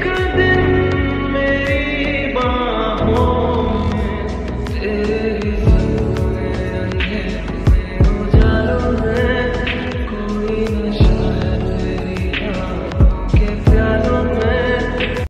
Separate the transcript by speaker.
Speaker 1: good